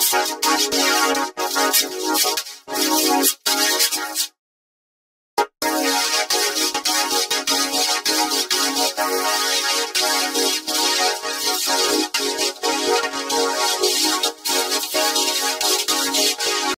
Gracias.